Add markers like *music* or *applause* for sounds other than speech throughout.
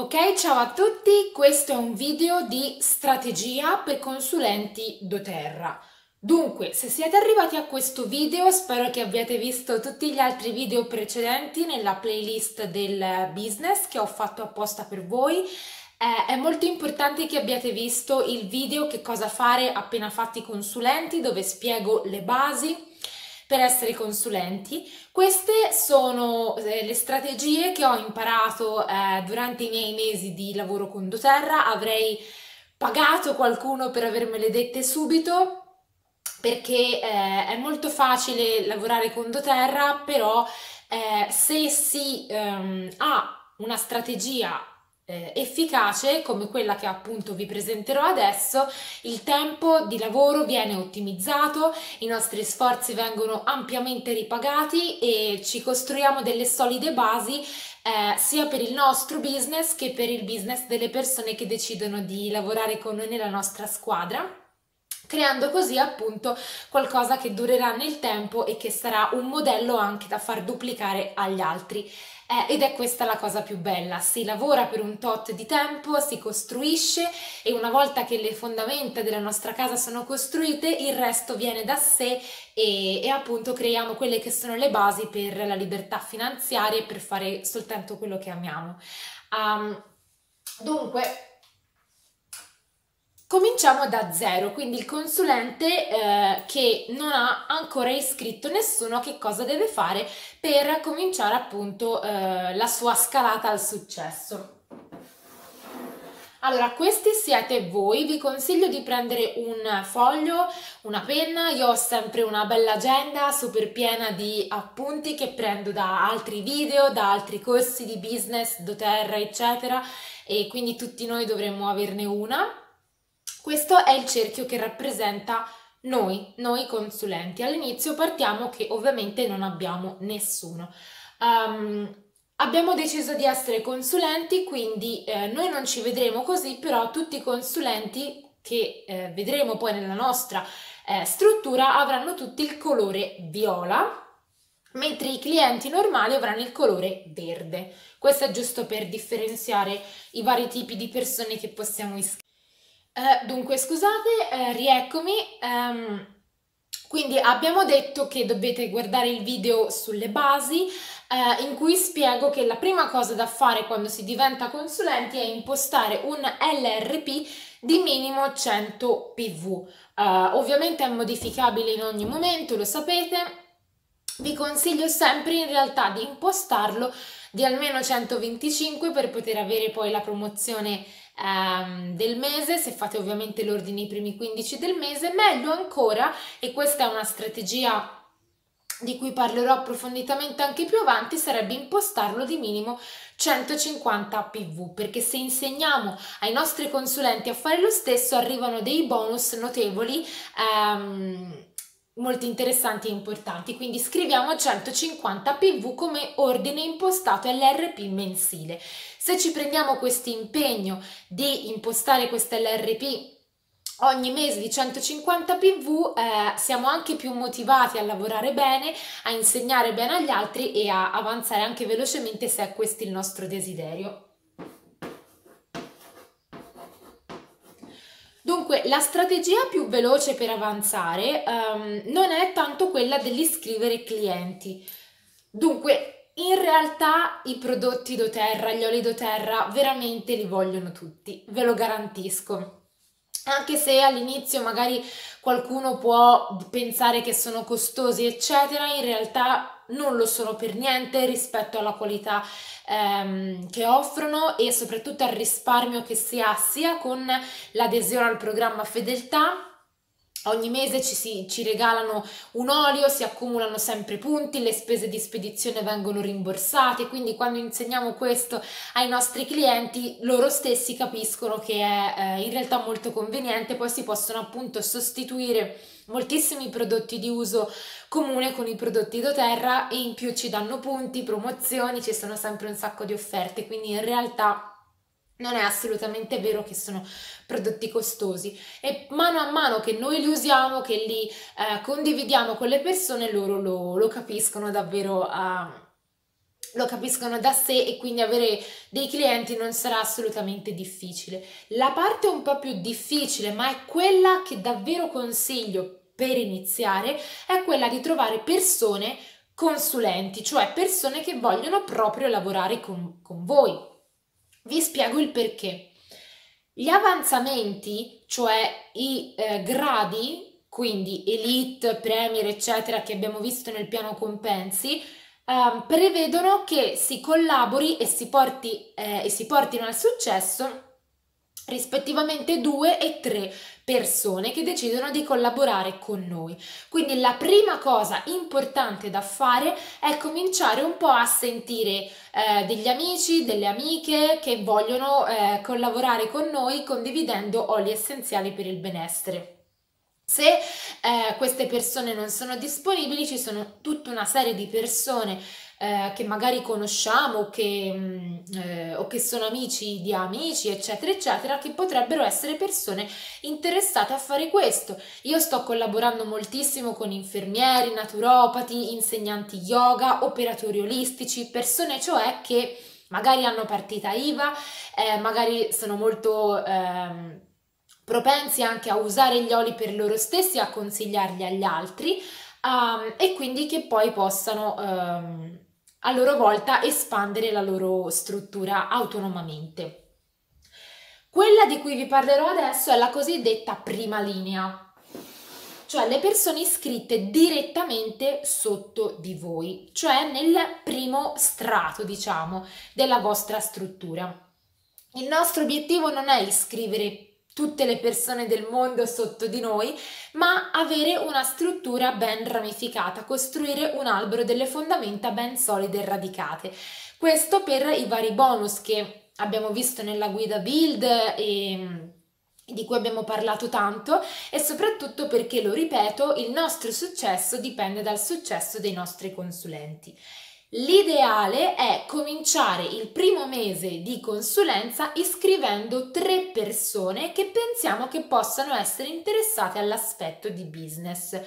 Ok, ciao a tutti, questo è un video di strategia per consulenti doTERRA. Dunque, se siete arrivati a questo video, spero che abbiate visto tutti gli altri video precedenti nella playlist del business che ho fatto apposta per voi. Eh, è molto importante che abbiate visto il video che cosa fare appena fatti consulenti, dove spiego le basi, per essere consulenti. Queste sono eh, le strategie che ho imparato eh, durante i miei mesi di lavoro con doTERRA. Avrei pagato qualcuno per avermele dette subito perché eh, è molto facile lavorare con doTERRA, però eh, se si ehm, ha una strategia eh, efficace come quella che appunto vi presenterò adesso, il tempo di lavoro viene ottimizzato, i nostri sforzi vengono ampiamente ripagati e ci costruiamo delle solide basi eh, sia per il nostro business che per il business delle persone che decidono di lavorare con noi nella nostra squadra creando così appunto qualcosa che durerà nel tempo e che sarà un modello anche da far duplicare agli altri. Eh, ed è questa la cosa più bella, si lavora per un tot di tempo, si costruisce e una volta che le fondamenta della nostra casa sono costruite, il resto viene da sé e, e appunto creiamo quelle che sono le basi per la libertà finanziaria e per fare soltanto quello che amiamo. Um, dunque, Cominciamo da zero, quindi il consulente eh, che non ha ancora iscritto nessuno che cosa deve fare per cominciare appunto eh, la sua scalata al successo. Allora, questi siete voi, vi consiglio di prendere un foglio, una penna, io ho sempre una bella agenda super piena di appunti che prendo da altri video, da altri corsi di business, doTERRA, eccetera, e quindi tutti noi dovremmo averne una. Questo è il cerchio che rappresenta noi, noi consulenti. All'inizio partiamo che ovviamente non abbiamo nessuno. Um, abbiamo deciso di essere consulenti, quindi eh, noi non ci vedremo così, però tutti i consulenti che eh, vedremo poi nella nostra eh, struttura avranno tutti il colore viola, mentre i clienti normali avranno il colore verde. Questo è giusto per differenziare i vari tipi di persone che possiamo iscrivere. Eh, dunque, scusate, eh, rieccomi. Um, quindi abbiamo detto che dovete guardare il video sulle basi eh, in cui spiego che la prima cosa da fare quando si diventa consulenti è impostare un LRP di minimo 100 PV. Uh, ovviamente è modificabile in ogni momento, lo sapete. Vi consiglio sempre in realtà di impostarlo di almeno 125 per poter avere poi la promozione ehm, del mese, se fate ovviamente l'ordine i primi 15 del mese, meglio ancora, e questa è una strategia di cui parlerò approfonditamente anche più avanti, sarebbe impostarlo di minimo 150 PV, perché se insegniamo ai nostri consulenti a fare lo stesso, arrivano dei bonus notevoli ehm, molto interessanti e importanti. Quindi scriviamo 150 PV come ordine impostato all'RP mensile. Se ci prendiamo questo impegno di impostare questo LRP ogni mese di 150 PV eh, siamo anche più motivati a lavorare bene, a insegnare bene agli altri e a avanzare anche velocemente se è questo il nostro desiderio. Dunque, la strategia più veloce per avanzare um, non è tanto quella dell'iscrivere clienti. Dunque, in realtà i prodotti doTERRA, gli oli doTERRA, veramente li vogliono tutti, ve lo garantisco. Anche se all'inizio magari qualcuno può pensare che sono costosi, eccetera, in realtà non lo sono per niente rispetto alla qualità ehm, che offrono e soprattutto al risparmio che si ha sia con l'adesione al programma fedeltà Ogni mese ci, si, ci regalano un olio, si accumulano sempre punti, le spese di spedizione vengono rimborsate, quindi quando insegniamo questo ai nostri clienti loro stessi capiscono che è eh, in realtà molto conveniente, poi si possono appunto sostituire moltissimi prodotti di uso comune con i prodotti doTERRA e in più ci danno punti, promozioni, ci sono sempre un sacco di offerte, quindi in realtà non è assolutamente vero che sono prodotti costosi e mano a mano che noi li usiamo, che li eh, condividiamo con le persone, loro lo, lo capiscono davvero a, lo capiscono da sé e quindi avere dei clienti non sarà assolutamente difficile. La parte un po' più difficile, ma è quella che davvero consiglio per iniziare, è quella di trovare persone consulenti, cioè persone che vogliono proprio lavorare con, con voi. Vi spiego il perché. Gli avanzamenti, cioè i eh, gradi, quindi elite, premier, eccetera, che abbiamo visto nel piano compensi, eh, prevedono che si collabori e si, porti, eh, e si portino al successo rispettivamente due e tre persone che decidono di collaborare con noi. Quindi la prima cosa importante da fare è cominciare un po' a sentire eh, degli amici, delle amiche che vogliono eh, collaborare con noi condividendo oli essenziali per il benessere. Se eh, queste persone non sono disponibili, ci sono tutta una serie di persone eh, che magari conosciamo che, mm, eh, o che sono amici di amici, eccetera, eccetera, che potrebbero essere persone interessate a fare questo. Io sto collaborando moltissimo con infermieri, naturopati, insegnanti yoga, operatori olistici, persone cioè che magari hanno partita IVA, eh, magari sono molto ehm, propensi anche a usare gli oli per loro stessi, a consigliarli agli altri um, e quindi che poi possano um, a loro volta espandere la loro struttura autonomamente. Quella di cui vi parlerò adesso è la cosiddetta prima linea, cioè le persone iscritte direttamente sotto di voi, cioè nel primo strato, diciamo, della vostra struttura. Il nostro obiettivo non è iscrivere tutte le persone del mondo sotto di noi, ma avere una struttura ben ramificata, costruire un albero delle fondamenta ben solide e radicate. Questo per i vari bonus che abbiamo visto nella guida build e di cui abbiamo parlato tanto e soprattutto perché, lo ripeto, il nostro successo dipende dal successo dei nostri consulenti. L'ideale è cominciare il primo mese di consulenza iscrivendo tre persone che pensiamo che possano essere interessate all'aspetto di business.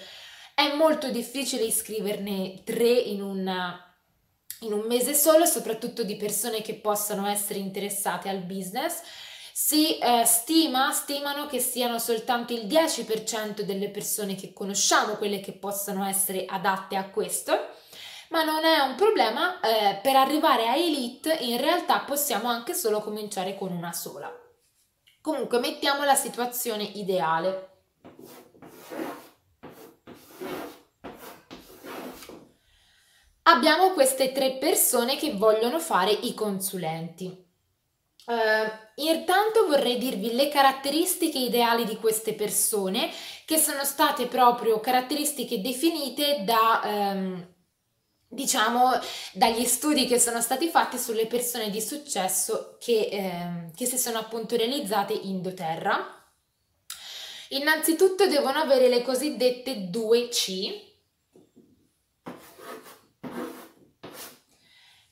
È molto difficile iscriverne tre in un, in un mese solo, soprattutto di persone che possano essere interessate al business. Si eh, stima, stimano che siano soltanto il 10% delle persone che conosciamo quelle che possano essere adatte a questo ma non è un problema, eh, per arrivare a Elite in realtà possiamo anche solo cominciare con una sola. Comunque mettiamo la situazione ideale. Abbiamo queste tre persone che vogliono fare i consulenti. Uh, intanto vorrei dirvi le caratteristiche ideali di queste persone che sono state proprio caratteristiche definite da um, diciamo dagli studi che sono stati fatti sulle persone di successo che, eh, che si sono appunto realizzate in doTERRA. Innanzitutto devono avere le cosiddette 2C.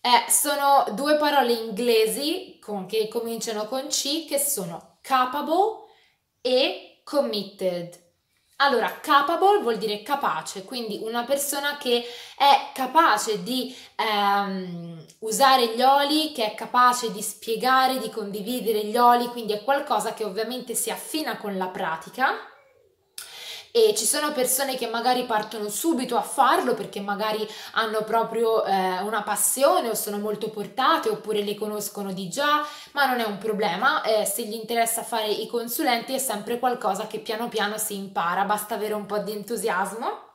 Eh, sono due parole inglesi con, che cominciano con C che sono capable e committed. Allora, capable vuol dire capace, quindi una persona che è capace di ehm, usare gli oli, che è capace di spiegare, di condividere gli oli, quindi è qualcosa che ovviamente si affina con la pratica e ci sono persone che magari partono subito a farlo perché magari hanno proprio eh, una passione o sono molto portate oppure le conoscono di già, ma non è un problema, eh, se gli interessa fare i consulenti è sempre qualcosa che piano piano si impara, basta avere un po' di entusiasmo.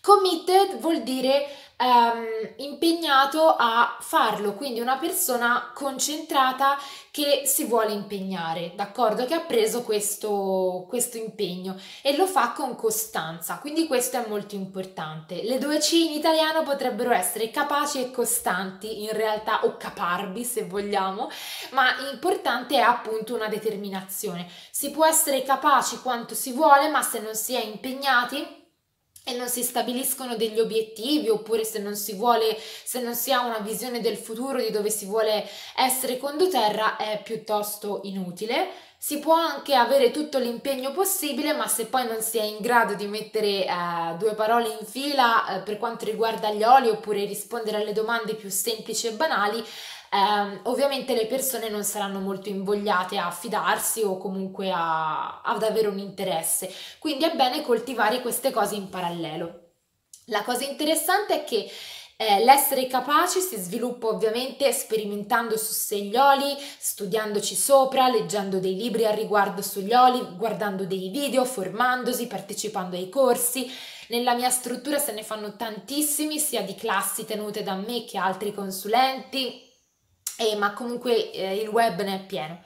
Committed vuol dire ehm, impegnato a farlo, quindi una persona concentrata che si vuole impegnare, d'accordo? Che ha preso questo, questo impegno e lo fa con costanza, quindi questo è molto importante. Le due C in italiano potrebbero essere capaci e costanti in realtà o caparbi se vogliamo, ma importante è appunto una determinazione. Si può essere capaci quanto si vuole, ma se non si è impegnati e non si stabiliscono degli obiettivi oppure se non si vuole, se non si ha una visione del futuro di dove si vuole essere condoterra è piuttosto inutile. Si può anche avere tutto l'impegno possibile, ma se poi non si è in grado di mettere eh, due parole in fila eh, per quanto riguarda gli oli oppure rispondere alle domande più semplici e banali, eh, ovviamente le persone non saranno molto invogliate a fidarsi o comunque a, ad avere un interesse. Quindi è bene coltivare queste cose in parallelo. La cosa interessante è che eh, l'essere capaci si sviluppa ovviamente sperimentando su sé gli oli, studiandoci sopra, leggendo dei libri al riguardo sugli oli, guardando dei video, formandosi, partecipando ai corsi. Nella mia struttura se ne fanno tantissimi, sia di classi tenute da me che altri consulenti, eh, ma comunque eh, il web ne è pieno.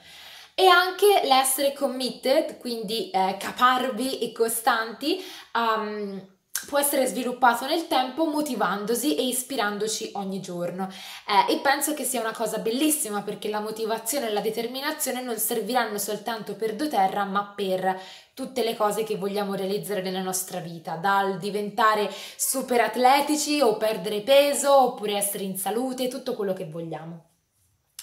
E anche l'essere committed, quindi eh, caparbi e costanti, um, può essere sviluppato nel tempo motivandosi e ispirandoci ogni giorno. Eh, e penso che sia una cosa bellissima perché la motivazione e la determinazione non serviranno soltanto per doTERRA, ma per tutte le cose che vogliamo realizzare nella nostra vita, dal diventare super atletici o perdere peso oppure essere in salute, tutto quello che vogliamo.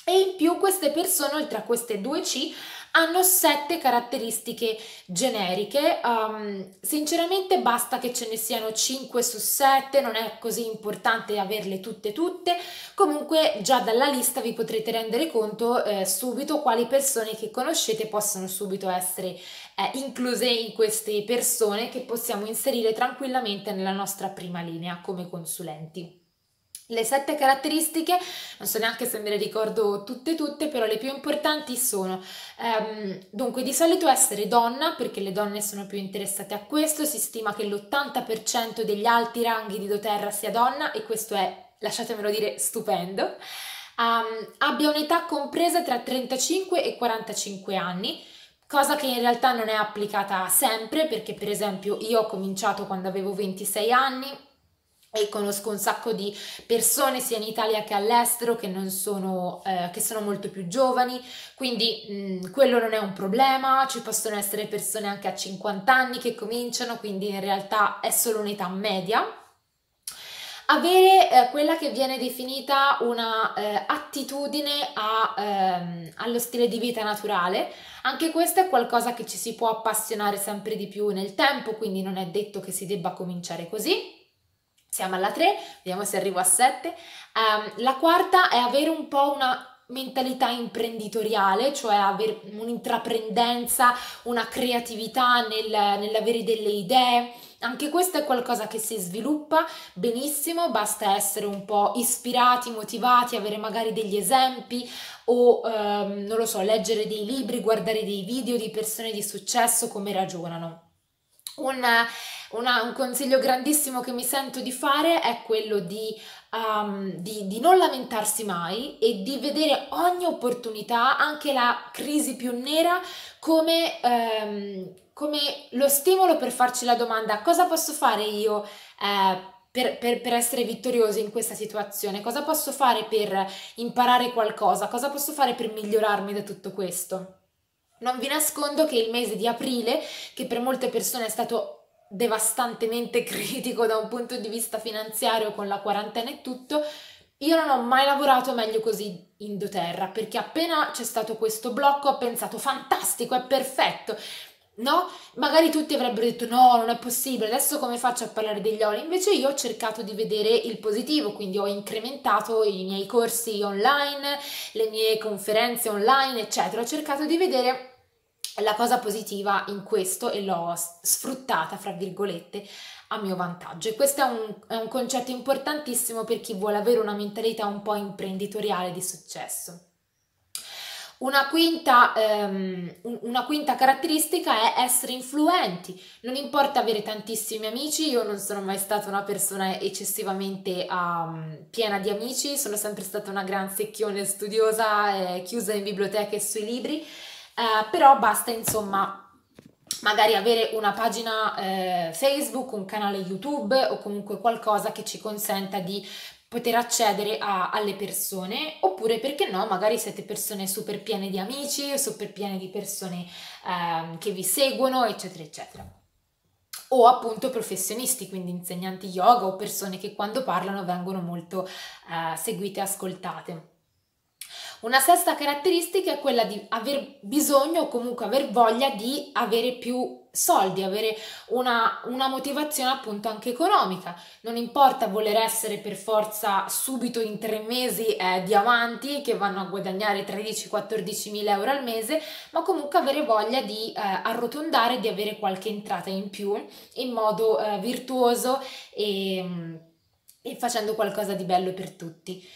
E in più queste persone, oltre a queste due C, hanno sette caratteristiche generiche. Um, sinceramente basta che ce ne siano 5 su 7, non è così importante averle tutte tutte. Comunque già dalla lista vi potrete rendere conto eh, subito quali persone che conoscete possono subito essere eh, incluse in queste persone che possiamo inserire tranquillamente nella nostra prima linea come consulenti. Le sette caratteristiche, non so neanche se me le ricordo tutte tutte, però le più importanti sono um, dunque di solito essere donna, perché le donne sono più interessate a questo, si stima che l'80% degli alti ranghi di doTERRA sia donna e questo è, lasciatemelo dire, stupendo. Um, abbia un'età compresa tra 35 e 45 anni, cosa che in realtà non è applicata sempre, perché per esempio io ho cominciato quando avevo 26 anni, e conosco un sacco di persone sia in Italia che all'estero che, sono, eh, che sono molto più giovani, quindi mh, quello non è un problema, ci possono essere persone anche a 50 anni che cominciano, quindi in realtà è solo un'età media. Avere eh, quella che viene definita una eh, attitudine a, ehm, allo stile di vita naturale, anche questo è qualcosa che ci si può appassionare sempre di più nel tempo, quindi non è detto che si debba cominciare così. Siamo alla 3, vediamo se arrivo a 7. Um, ehm, la quarta è avere un po' una mentalità imprenditoriale, cioè avere un'intraprendenza, una creatività nel, nell'avere delle idee. Anche questo è qualcosa che si sviluppa benissimo, basta essere un po' ispirati, motivati, avere magari degli esempi o ehm, non lo so, leggere dei libri, guardare dei video di persone di successo, come ragionano. Un, una, un consiglio grandissimo che mi sento di fare è quello di, um, di, di, non lamentarsi mai e di vedere ogni opportunità, anche la crisi più nera, come, um, come lo stimolo per farci la domanda cosa posso fare io eh, per, per, per, essere vittorioso in questa situazione? Cosa posso fare per imparare qualcosa? Cosa posso fare per migliorarmi da tutto questo? Non vi nascondo che il mese di aprile, che per molte persone è stato devastantemente *laughs* critico da un punto di vista finanziario con la quarantena e tutto, io non ho mai lavorato meglio così in doTERRA perché appena c'è stato questo blocco ho pensato fantastico, è perfetto. No? Magari tutti avrebbero detto no, non è possibile, adesso come faccio a parlare degli oli? Invece io ho cercato di vedere il positivo, quindi ho incrementato i miei corsi online, le mie conferenze online, eccetera. Ho cercato di vedere la cosa positiva in questo e l'ho sfruttata, fra virgolette, a mio vantaggio. E questo è un, è un concetto importantissimo per chi vuole avere una mentalità un po' imprenditoriale di successo. Una quinta, um, una quinta, caratteristica è essere influenti. Non importa avere tantissimi amici, io non sono mai stata una persona eccessivamente um, piena di amici, sono sempre stata una gran secchione studiosa, eh, chiusa in biblioteca e sui libri, eh, però basta insomma magari avere una pagina eh, Facebook, un canale YouTube o comunque qualcosa che ci consenta di poter accedere a, alle persone oppure perché no magari siete persone super piene di amici super piene di persone eh, che vi seguono eccetera eccetera o appunto professionisti, quindi insegnanti yoga o persone che quando parlano vengono molto eh, seguite e ascoltate. Una sesta caratteristica è quella di aver bisogno o comunque aver voglia di avere più soldi, avere una, una, motivazione appunto anche economica. Non importa voler essere per forza subito in tre mesi eh, diamanti che vanno a guadagnare 13-14 mila euro al mese, ma comunque avere voglia di eh, arrotondare, di avere qualche entrata in più in modo eh, virtuoso e, e facendo qualcosa di bello per tutti.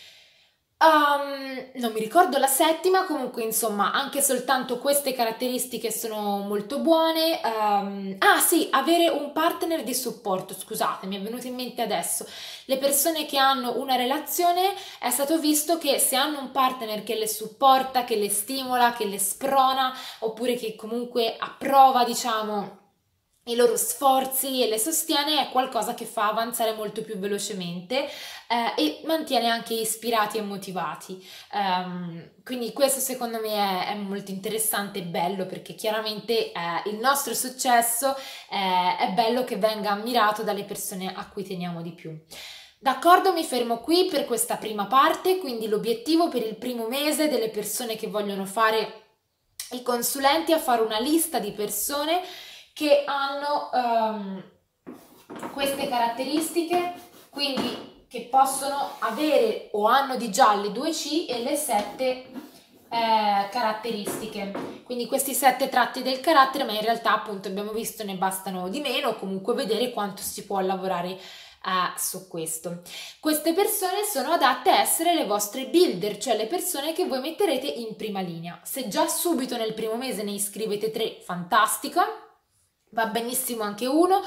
Um, non mi ricordo la settima, comunque insomma anche soltanto queste caratteristiche sono molto buone. Um, ah sì, avere un partner di supporto, scusate, mi è venuto in mente adesso. Le persone che hanno una relazione è stato visto che se hanno un partner che le supporta, che le stimola, che le sprona, oppure che comunque approva, diciamo, i loro sforzi e le sostiene è qualcosa che fa avanzare molto più velocemente eh, e mantiene anche ispirati e motivati. Um, quindi questo secondo me è, è, molto interessante e bello perché chiaramente eh, il nostro successo eh, è bello che venga ammirato dalle persone a cui teniamo di più. D'accordo, mi fermo qui per questa prima parte, quindi l'obiettivo per il primo mese delle persone che vogliono fare i consulenti è fare una lista di persone che hanno um, queste caratteristiche, quindi che possono avere o hanno di già le 2C e le 7 eh, caratteristiche. Quindi questi 7 tratti del carattere, ma in realtà appunto abbiamo visto ne bastano di meno, comunque vedere quanto si può lavorare Uh, su questo. Queste persone sono adatte a essere le vostre builder, cioè le persone che voi metterete in prima linea. Se già subito nel primo mese ne iscrivete tre, fantastico, va benissimo anche uno,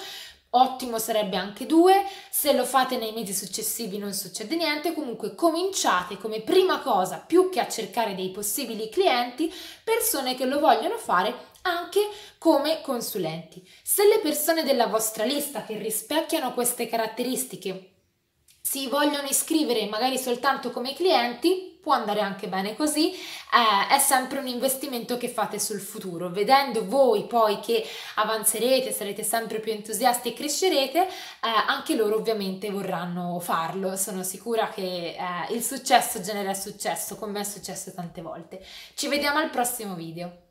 ottimo sarebbe anche due, se lo fate nei mesi successivi non succede niente, comunque cominciate come prima cosa, più che a cercare dei possibili clienti, persone che lo vogliono fare anche come consulenti. Se le persone della vostra lista che rispecchiano queste caratteristiche si vogliono iscrivere magari soltanto come clienti, può andare anche bene così, eh, è sempre un investimento che fate sul futuro. Vedendo voi poi che avanzerete, sarete sempre più entusiasti e crescerete, eh, anche loro ovviamente vorranno farlo. Sono sicura che eh, il successo genera successo, come è successo tante volte. Ci vediamo al prossimo video.